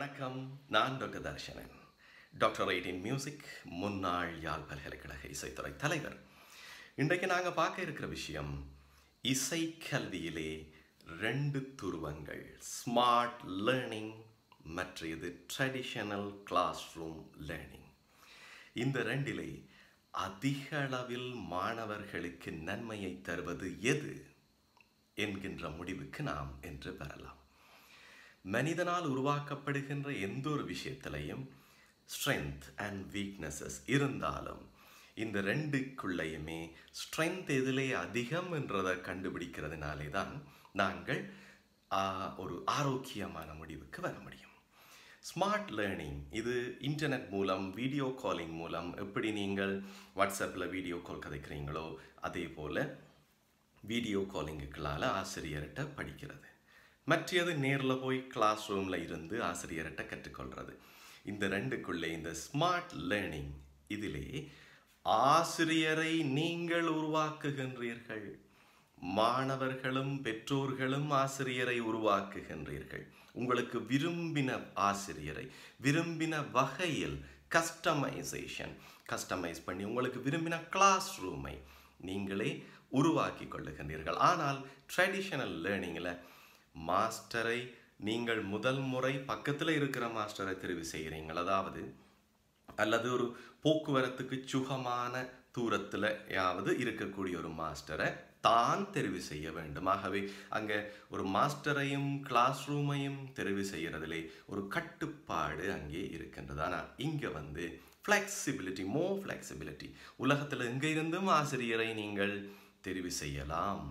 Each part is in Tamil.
வணக்கம் நான் doctor Tharshanan. Doctor in music முன்னாள் யாழ் பல்கலைக்கழக இசைத்துறை தலைவர். இன்றைக்கு நாங்கள் பார்க்க இருக்கிற விஷயம் இசை கல்வியிலே ரெண்டு துருவங்கள் ஸ்மார்ட் லேர்னிங் மற்றது ட்ரெடிஷனல் கிளாஸ் ரூம் லேர்னிங் இந்த ரெண்டிலே அதிக அளவில் மாணவர்களுக்கு நன்மையை தருவது எது? என்கின்ற முடிவுக்கு நாம் என்று பெறலாம் மனிதனால் உருவாக்கப்படுகின்ற எந்த ஒரு விஷயத்திலையும் ஸ்ட்ரென்த் அண்ட் வீக்னஸஸ் இருந்தாலும் இந்த ரெண்டுக்குள்ளேயுமே ஸ்ட்ரென்த் எதிலே அதிகம் என்றதை கண்டுபிடிக்கிறதுனாலே தான் நாங்கள் ஒரு ஆரோக்கியமான முடிவுக்கு வர முடியும். ஸ்மார்ட் லேர்னிங் இது இன்டர்நெட் மூலம் வீடியோ காலிங் மூலம் எப்படி நீங்கள் வாட்ஸ்அப்பில் வீடியோ கால் கதைக்கிறீங்களோ அதே போல் வீடியோ காலிங்குகளால் ஆசிரியர்கிட்ட படிக்கிறது. மற்றது நேரில் போய் கிளாஸ் ரூமில் இருந்து ஆசிரியர்கிட்ட கற்றுக்கொள்கிறது இந்த ரெண்டுக்குள்ளே இந்த ஸ்மார்ட் லேர்னிங் இதிலே ஆசிரியரை நீங்கள் உருவாக்குகின்றீர்கள். மாணவர்களும் பெற்றோர்களும் ஆசிரியரை உருவாக்குகின்றீர்கள். உங்களுக்கு விரும்பின ஆசிரியரை விரும்பின வகையில் கஸ்டமைசேஷன் கஸ்டமைஸ் பண்ணி உங்களுக்கு விரும்பின கிளாஸ் ரூமை நீங்களே உருவாக்கி கொள்ளுகின்றீர்கள். ஆனால் ட்ரெடிஷனல் லேர்னிங்கில் மாஸ்டரை நீங்கள் முதல் முறை பக்கத்தில் இருக்கிற மாஸ்டரை தெரிவு செய்கிறீங்கள்? அதாவது அல்லது ஒரு போக்குவரத்துக்கு சுகமான தூரத்தில் யாவது இருக்கக்கூடிய ஒரு மாஸ்டரை தான் தெரிவு செய்ய வேண்டும். ஆகவே அங்கே ஒரு மாஸ்டரையும் கிளாஸ் ரூமையும் தெரிவு செய்கிறதிலே ஒரு கட்டுப்பாடு அங்கே இருக்கின்றது. ஆனால் இங்கே வந்து ஃப்ளெக்சிபிலிட்டி மோ ஃப்ளெக்சிபிலிட்டி உலகத்தில் எங்கே இருந்தும் ஆசிரியரை நீங்கள் தெரிவு செய்யலாம்.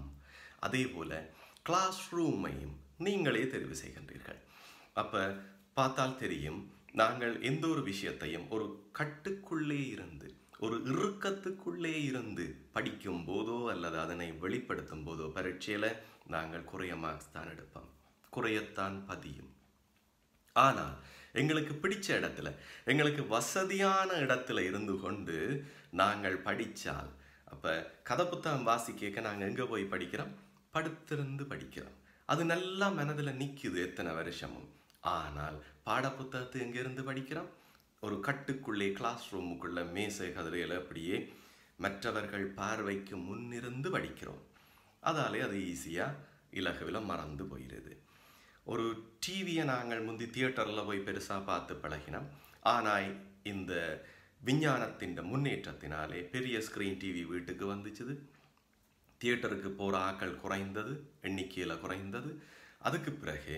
அதே போல் கிளாஸ் ரூமையும் நீங்களே தெரிவு செய்கின்றீர்கள். அப்போ பார்த்தால் தெரியும் நாங்கள் எந்த ஒரு விஷயத்தையும் ஒரு கட்டுக்குள்ளே இருந்து ஒரு இறுக்கத்துக்குள்ளே இருந்து படிக்கும் போதோ அல்லது அதனை வெளிப்படுத்தும் போதோ பரீட்சையில் நாங்கள் குறைய மார்க்ஸ் தான் எடுப்போம். குறையத்தான் பதியும். ஆனால் எங்களுக்கு பிடிச்ச இடத்துல எங்களுக்கு வசதியான இடத்துல இருந்து கொண்டு நாங்கள் படித்தால் அப்போ கதை புத்தகம் வாசிக்க நாங்கள் எங்கே போய் படிக்கிறோம்? படுத்திருந்து படிக்கிறோம் அது நல்லா மனதில் நிற்குது எத்தனை வருஷமும். ஆனால் பாடப்புத்தகத்தை எங்கேருந்து படிக்கிறோம் ஒரு கட்டுக்குள்ளே கிளாஸ் ரூமுக்குள்ளே மேசை கதிரையில் அப்படியே மற்றவர்கள் பார்வைக்கு முன்னிருந்து படிக்கிறோம். அதாலே அது ஈஸியாக இலகுவில் மறந்து போயிடுது ஒரு டிவியை நாங்கள் முந்தி தியேட்டரில் போய் பெருசாக பார்த்து பழகினோம். ஆனால் இந்த விஞ்ஞானத்தின் முன்னேற்றத்தினாலே பெரிய ஸ்க்ரீன் டிவி வீட்டுக்கு வந்துச்சுது. தியேட்டருக்கு போகிற ஆக்கள் குறைந்தது எண்ணிக்கையில் குறைந்தது. அதுக்கு பிறகு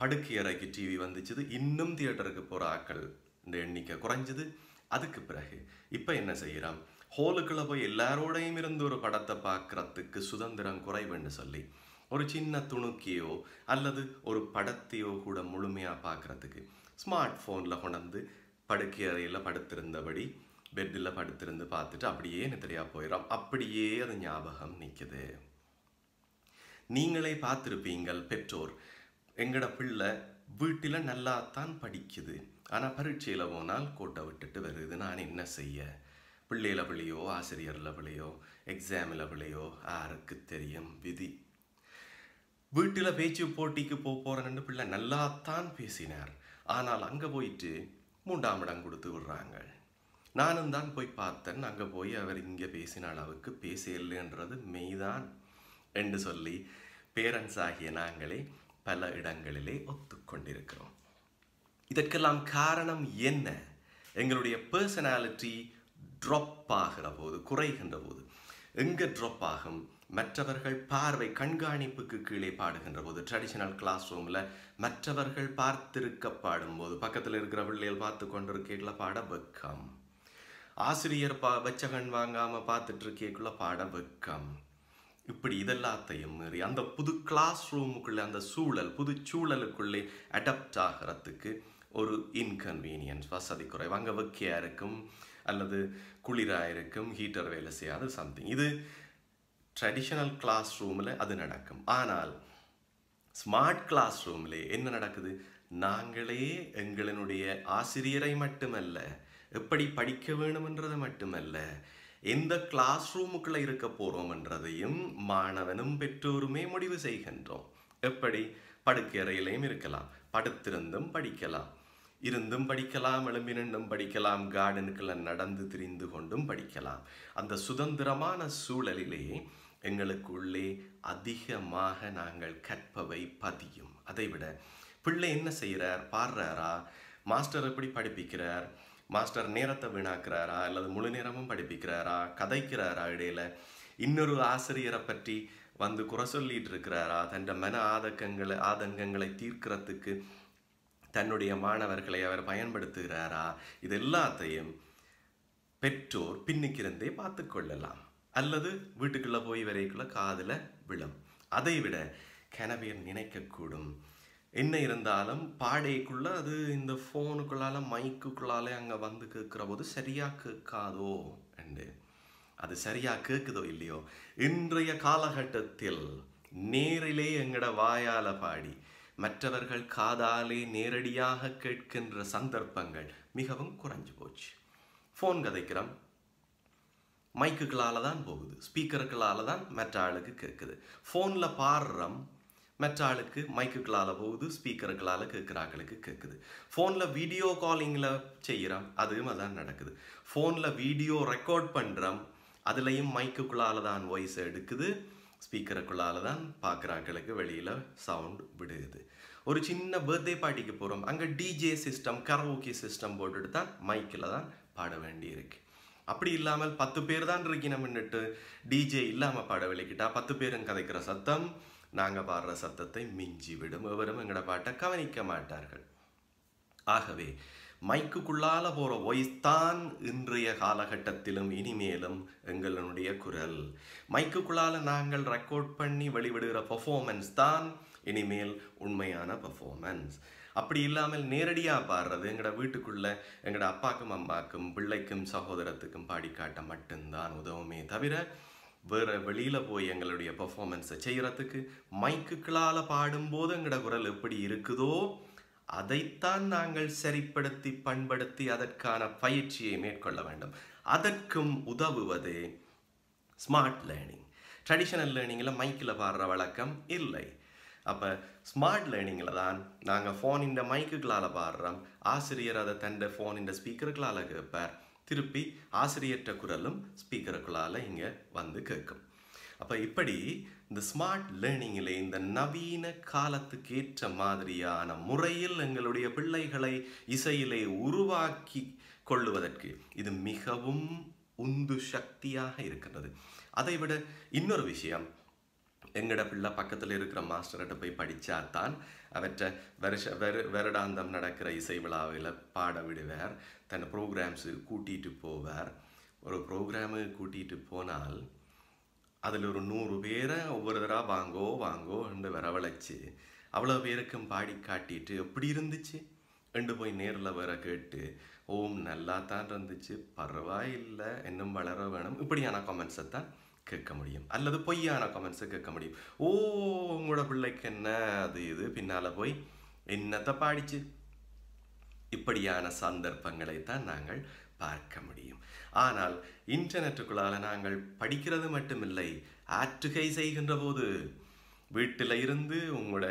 படுக்கை அறைக்கு டிவி வந்துச்சுது. இன்னும் தியேட்டருக்கு போகிற ஆக்கள் இந்த எண்ணிக்கை குறைஞ்சது. அதுக்கு பிறகு இப்போ என்ன செய்கிறோம் ஹோலுக்குள்ளே போய் எல்லாரோடையும் இருந்து ஒரு படத்தை பார்க்குறதுக்கு சுதந்திரம் குறைவுன்னு சொல்லி ஒரு சின்ன துணுக்கியோ அல்லது ஒரு படத்தையோ கூட முழுமையாக பார்க்குறதுக்கு ஸ்மார்ட் ஃபோனில் கொண்டாந்து படுக்கை அறையில் படுத்திருந்தபடி பெட்டில் படுத்திருந்து பார்த்துட்டு அப்படியே நித்திரையா போயிடும். அப்படியே அது ஞாபகம் நிற்குது நீங்களே பார்த்துருப்பீங்கள் பெற்றோர். எங்களோட பிள்ளை வீட்டில் நல்லா தான் படிக்குது. ஆனால் பரீட்சையில் போனால் கோட்டை விட்டுட்டு வருது. நான் என்ன செய்ய? பிள்ளையில பிள்ளையோ ஆசிரியரில் பிள்ளையோ எக்ஸாமில் பிள்ளையோ யாருக்கு தெரியும் விதி? வீட்டில் பேச்சு போட்டிக்கு போக போகிறேன்னு பிள்ளை நல்லாத்தான் பேசினார். ஆனால் அங்கே போயிட்டு மூன்றாம் இடம் கொடுத்து விடுறாங்க. நானும் தான் போய் பார்த்தேன். அங்கே போய் அவர் இங்கே பேசின அளவுக்கு பேசலைன்றது மெய்தான் என்று சொல்லி பேரண்ட்ஸ் ஆகிய நாங்களே பல இடங்களிலே ஒத்துக்கொண்டிருக்கிறோம். இதற்கெல்லாம் காரணம் என்ன? எங்களுடைய பர்சனாலிட்டி ட்ராப் ஆகிற போது குறைகின்ற போது எங்கே ட்ராப் ஆகும்? மற்றவர்கள் பார்வை கண்காணிப்புக்கு கீழே பாடுகின்ற போது ட்ரெடிஷனல் கிளாஸ் ரூமில் மற்றவர்கள் பார்த்திருக்க பாடும்போது பக்கத்தில் இருக்கிற பிள்ளைகள் பார்த்து கொண்டிருக்கீங்கள பாட வெக்கம். ஆசிரியர் பா வச்சகன் வாங்காமல் பார்த்துட்டு இருக்கேக்குள்ள பாட வெக்கம். இப்படி இதெல்லாத்தையும் மீறி அந்த புது கிளாஸ் ரூமுக்குள்ளே அந்த சூழல் புது சூழலுக்குள்ளே அடாப்ட் ஆகிறதுக்கு ஒரு இன்கன்வீனியன்ஸ் வசதி குறைவு. அங்கே வெக்கையாக இருக்கும் அல்லது குளிராக இருக்கும் ஹீட்டர் வேலை செய்யாது சம்திங் இது ட்ரெடிஷ்னல் கிளாஸ் ரூமில் அது நடக்கும். ஆனால் ஸ்மார்ட் கிளாஸ் ரூமில் என்ன நடக்குது? நாங்களே எங்களினுடைய ஆசிரியரை மட்டுமல்ல எப்படி படிக்க வேணுமென்றது மட்டுமல்ல எந்த கிளாஸ் ரூமுக்குள்ளே இருக்க போகிறோம்ன்றதையும் மாணவனும் பெற்றோருமே முடிவு செய்கின்றோம். எப்படி? படுக்கை அறையிலையும் இருக்கலாம் படுத்திருந்தும் படிக்கலாம். இருந்தும் படிக்கலாம் எழும்பி நின்றும் படிக்கலாம் கார்டனுக்குள்ள நடந்து திரிந்து கொண்டும் படிக்கலாம். அந்த சுதந்திரமான சூழலிலேயே எங்களுக்குள்ளே அதிகமாக நாங்கள் கற்பவை பதியும். அதைவிட பிள்ளை என்ன செய்கிறார் பாடுறாரா? மாஸ்டர் எப்படி படிப்பிக்கிறார்? மாஸ்டர் நேரத்தை வீணாக்குறாரா அல்லது முழு நேரமும் படிப்பிக்கிறாரா கதைக்கிறாரா இடையில? இன்னொரு ஆசிரியரை பற்றி வந்து குறை சொல்லிட்டு இருக்கிறாரா? தன் மன ஆதக்கங்களை ஆதங்கங்களை தீர்க்கிறதுக்கு தன்னுடைய மாணவர்களை அவர் பயன்படுத்துகிறாரா? இது எல்லாத்தையும் பெற்றோர் பின்னுக்கிருந்தே பார்த்து கொள்ளலாம். அல்லது வீட்டுக்குள்ளே போய் வரைக்குள்ள காதில் விழும். அதை விட கனவேர் நினைக்கக்கூடும். என்ன இருந்தாலும் பாடைக்குள்ள அது இந்த ஃபோனுக்குள்ளால மைக்குள்ளாலே அங்கே வந்து கேட்குற போது சரியா கேட்காதோ? அண்டு அது சரியா கேட்குதோ இல்லையோ? இன்றைய காலகட்டத்தில் நேரிலே எங்கட வாயால பாடி மற்றவர்கள் காதாலே நேரடியாக கேட்கின்ற சந்தர்ப்பங்கள் மிகவும் குறைஞ்சு போச்சு. ஃபோன் கதைக்கிறோம். மைக்குகளால தான் போகுது. ஸ்பீக்கருக்களால தான் மற்ற ஆளுக்கு கேட்குது. ஃபோனில் பாடுறோம். மற்ற ஆளுக்கு மைக்குகளால் போகுது ஸ்பீக்கருக்களால் கேட்குற ஆளுக்கு கேட்குது. ஃபோனில் வீடியோ காலிங்கில் செய்கிறோம் அதுவும் அதான் நடக்குது. ஃபோனில் வீடியோ ரெக்கார்ட் பண்ணுறோம் அதுலேயும் மைக்குக்குள்ளால் தான் வாய்ஸ் எடுக்குது ஸ்பீக்கருக்குள்ளால தான் பார்க்குறாக்களுக்கு வெளியில் சவுண்ட் விடுது. ஒரு சின்ன பர்த்டே பார்ட்டிக்கு போகிறோம் அங்கே டிஜே சிஸ்டம் கரோக்கி சிஸ்டம் போட்டுட்டு தான் மைக்கில் தான் பாட வேண்டியிருக்கு. அப்படி இல்லாமல் பத்து பேர் தான் இருக்கணும்னுட்டு டிஜே இல்லாமல் பாட விளக்கிட்டா பத்து பேரும் கதைக்கிற சத்தம் நாங்கள் பாடுற சத்தத்தை மிஞ்சி விடும். எவரும் எங்களோட பாட்டை கவனிக்க மாட்டார்கள். ஆகவே மைக்குக்குள்ளால போகிற வாய்ஸ் தான் இன்றைய காலகட்டத்திலும் இனிமேலும் எங்களுடைய குரல். மைக்குக்குள்ளால நாங்கள் ரெக்கார்ட் பண்ணி வெளிவிடுகிற பர்ஃபார்மன்ஸ் தான் இனிமேல் உண்மையான பர்ஃபார்மன்ஸ் அப்படி இல்லாமல் நேரடியாக பாடுறது எங்களோட வீட்டுக்குள்ள எங்களோட அப்பாக்கும் அம்மாக்கும் பிள்ளைக்கும் சகோதரத்துக்கும் பாடி காட்ட மட்டும்தான் உதவுமே தவிர வேறு வெளியில் போய் எங்களுடைய பர்ஃபாமன்ஸை செய்கிறதுக்கு மைக்குக்களால் பாடும்போது எங்களோட குரல் எப்படி இருக்குதோ அதைத்தான் நாங்கள் சரிப்படுத்தி பண்படுத்தி அதற்கான பயிற்சியை மேற்கொள்ள வேண்டும். அதற்கும் உதவுவது ஸ்மார்ட் லேர்னிங் ட்ரெடிஷனல் லேர்னிங்கில் மைக்கில் பாடுற வழக்கம் இல்லை. அப்போ ஸ்மார்ட் லேர்னிங்கில் தான் நாங்கள் ஃபோனின் மைக்குகளால் பாடுறோம். ஆசிரியர் அதை தன் ஃபோனின் ஸ்பீக்கர்களால் கேட்பார். திருப்பி ஆசிரியற்ற குரலும் ஸ்பீக்கருக்குள்ளால் இங்கே வந்து கேட்கும். அப்போ இப்படி இந்த ஸ்மார்ட் லேர்னிங்கில் இந்த நவீன காலத்துக்கு ஏற்ற மாதிரியான முறையில் எங்களுடைய பிள்ளைகளை இசையிலே உருவாக்கி கொள்ளுவதற்கு இது மிகவும் உந்து சக்தியாக இருக்கின்றது. அதை விட இன்னொரு விஷயம் எங்கட பிள்ளை பக்கத்தில் இருக்கிற மாஸ்டர்கிட்ட போய் படித்தா தான் அவற்றை வருஷ வெரு வருடாந்தம் நடக்கிற இசை விழாவில் பாட விடுவார். தன் ப்ரோக்ராம்ஸு கூட்டிகிட்டு போவார். ஒரு ப்ரோக்ராமு கூட்டிகிட்டு போனால் அதில் ஒரு நூறு பேரை ஒவ்வொரு தடவை வாங்கோ வாங்கோ என்று வரவழைச்சி அவ்வளோ பேருக்கும் பாடி காட்டிட்டு எப்படி இருந்துச்சு? ரெண்டு போய் நேரில் வர கேட்டு ஓம் நல்லா தான் இருந்துச்சு. பரவாயில்லை. இன்னும் வளர வேணும். இப்படியான கமெண்ட்ஸை தான் கேட்க முடியும். அல்லது பொய்யான கமெண்ட்ஸை கேட்க முடியும். ஓ உங்களோட பிள்ளைக்கு என்ன? அது இது. பின்னால் போய் என்னத்தை பாடிச்சு? இப்படியான சந்தர்ப்பங்களை தான் நாங்கள் பார்க்க முடியும். ஆனால் இன்டர்நெட்டுக்குள்ளால் நாங்கள் படிக்கிறது மட்டுமில்லை ஆற்றுகை செய்கின்ற போது வீட்டில் இருந்து உங்களோட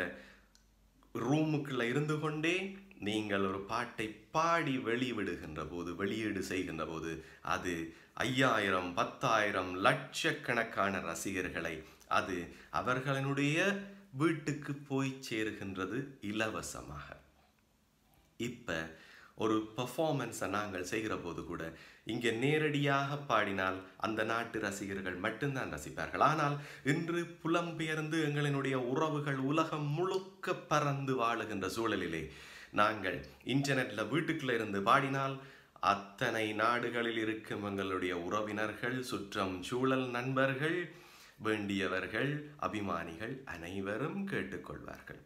ரூமுக்குள்ளே இருந்து கொண்டே நீங்கள் ஒரு பாட்டை பாடி வெளிவிடுகின்ற போது வெளியீடு செய்கின்ற போது அது ஐயாயிரம் பத்தாயிரம் லட்சக்கணக்கான ரசிகர்களை அது அவர்களினுடைய வீட்டுக்கு போய் சேருகின்றது இலவசமாக. இப்போ ஒரு பர்ஃபார்மன்ஸை நாங்கள் செய்கிற போது கூட இங்கே நேரடியாக பாடினால் அந்த நாட்டு ரசிகர்கள் மட்டும்தான் ரசிப்பார்கள். ஆனால் இன்று புலம்பெயர்ந்து எங்களினுடைய உறவுகள் உலகம் முழுக்க பறந்து வாழுகின்ற சூழலிலே நாங்கள் இன்டர்நெட்டில் வீட்டுக்குள்ளே இருந்து பாடினால் அத்தனை நாடுகளில் இருக்கும் எங்களுடைய உறவினர்கள் சுற்றம் சூழல் நண்பர்கள் வேண்டியவர்கள் அபிமானிகள் அனைவரும் கேட்டுக்கொள்வார்கள்.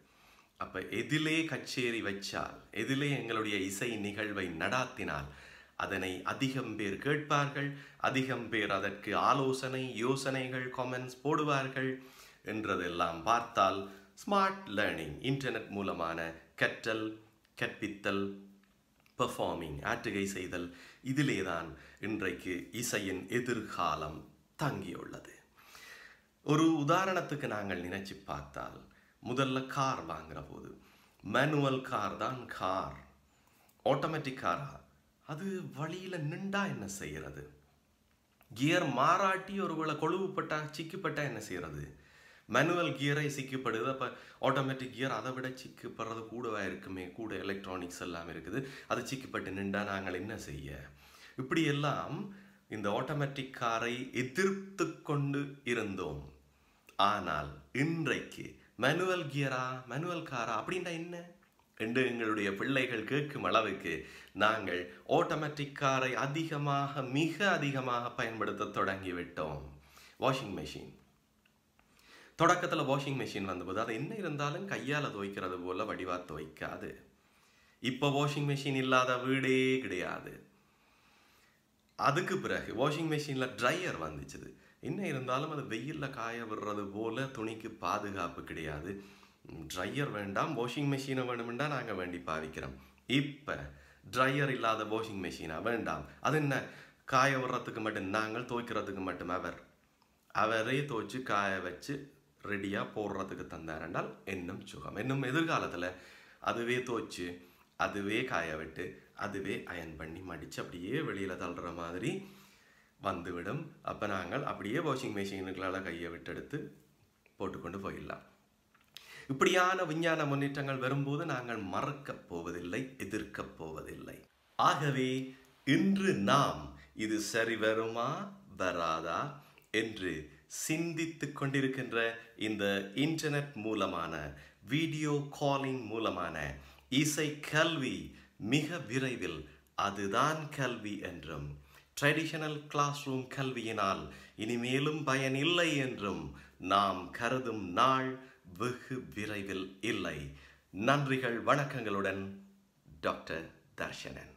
அப்போ எதிலே கச்சேரி வச்சால் எதிலே எங்களுடைய இசை நிகழ்வை நடாத்தினால் அதனை அதிகம் பேர் கேட்பார்கள் அதிகம் பேர் அதற்கு ஆலோசனை யோசனைகள் கமெண்ட்ஸ் போடுவார்கள் என்றதெல்லாம் பார்த்தால் ஸ்மார்ட் லேர்னிங் இன்டர்நெட் மூலமான கற்றல் கற்பித்தல் பெர்ஃபார்மிங் ஆற்றுகை செய்தல் இதிலே தான் இன்றைக்கு இசையின் எதிர்காலம் தங்கியுள்ளது. ஒரு உதாரணத்துக்கு நாங்கள் நினைச்சு பார்த்தால் முதல்ல கார் வாங்குற போது மேனுவல் கார் தான் கார் ஆட்டோமேட்டிக் காரா அது வழியில் நின்றா என்ன செய்கிறது கியர் மாறாட்டி ஒருவேளை கொழுவுப்பட்டா சிக்கிப்பட்டா என்ன செய்கிறது மேனுவல் கியரை சிக்கப்படுது அப்போ ஆட்டோமேட்டிக் கியர் அதை விட சிக்கப்படுறது கூடவா இருக்குமே? கூட எலக்ட்ரானிக்ஸ் எல்லாம் இருக்குது. அது சிக்கப்பட்டு நின்றா நாங்கள் என்ன செய்ய? இப்படியெல்லாம் இந்த ஆட்டோமேட்டிக் காரை எதிர்த்து கொண்டு இருந்தோம். ஆனால் இன்றைக்கு மேனுவல் கியரா மேனுவல் காரா அப்படின்னா என்ன? என்று எங்களுடைய பிள்ளைகள் கேட்கும் அளவுக்கு நாங்கள் ஆட்டோமேட்டிக் காரை அதிகமாக மிக அதிகமாக பயன்படுத்த தொடங்கிவிட்டோம். வாஷிங் மெஷின் தொடக்கத்தில் வாஷிங் மிஷின் வந்தபோது அது என்ன இருந்தாலும் கையால் துவைக்கிறது போல வடிவா துவைக்காது. இப்போ வாஷிங் மிஷின் இல்லாத வீடே கிடையாது. அதுக்கு பிறகு வாஷிங் மிஷினில் ட்ரையர் வந்துச்சுது என்ன இருந்தாலும் அது வெயிலில் காய விடுறது போல் துணிக்கு பாதுகாப்பு கிடையாது. ட்ரையர் வேண்டாம் வாஷிங் மிஷினை வேணுமெண்டா நாங்கள் வேண்டி பாவிக்கிறோம். இப்போ ட்ரையர் இல்லாத வாஷிங் மிஷினாக வேண்டாம். அது என்ன? காய விடுறதுக்கு மட்டும் நாங்கள் துவைக்கிறதுக்கு மட்டும் அவர். அவரே துவைச்சு காய வச்சு ரெடியாக போடுறதுக்கு தந்தாரென்றால் இன்னும் சுகம். இன்னும் எதிர்காலத்தில் அதுவே தோச்சு அதுவே காய விட்டு அதுவே அயன் பண்ணி மடித்து அப்படியே வெளியில் தள்ளுற மாதிரி வந்துவிடும். அப்போ நாங்கள் அப்படியே வாஷிங் மிஷினுக்களால் கையை விட்டெடுத்து போட்டுக்கொண்டு போயிடலாம். இப்படியான விஞ்ஞான முன்னேற்றங்கள் வரும்போது நாங்கள் மறக்கப் போவதில்லை எதிர்க்கப் போவதில்லை. ஆகவே இன்று நாம் இது சரி வருமா வராதா என்று சிந்தித்து கொண்டிருக்கின்ற இந்த இன்டர்நெட் மூலமான வீடியோ காலிங் மூலமான இசை கல்வி மிக விரைவில் அதுதான் கல்வி என்றும் ட்ரெடிஷனல் கிளாஸ் ரூம் கல்வியினால் இனிமேலும் பயனில்லை என்றும் நாம் கருதும் நாள் வெகு விரைவில் இல்லை. நன்றிகள் வணக்கங்களுடன் டாக்டர் தர்ஷனன்.